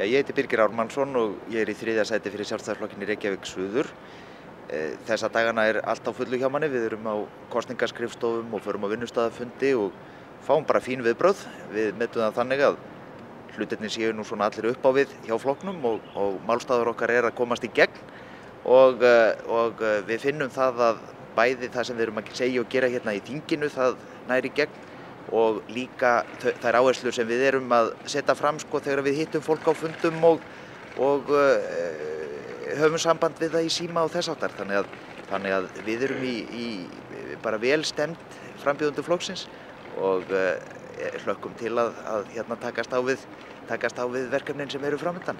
Já, ég heiti Birgir Ármannsson og ég er í þriðja sæti fyrir sjálfstæðarflokkinni Reykjavík Suður. Eh, Þessa dagana er allt á fullu hjá manni, við erum á kostningaskrifstofum og förum á vinnustæðafundi og fáum bara fín viðbröð. Við metum það þannig að hlutinni séu nú svona allir upp á við hjá flokknum og, og málstæður okkar er að komast í gegn og, eh, og eh, við finnum það að bæði það sem við erum að segja og gera hérna í þinginu það næri gegn og líka þær áherslur sem við erum að setja fram sko þegar við hittum fólk á fundum og, og uh, höfum samband við það í síma og þess áttar þannig að, þannig að við erum í, í bara vel stemt frambjöðundu flokksins og uh, hlökkum til að, að hérna takast á við við verkefnin sem eru framöndan.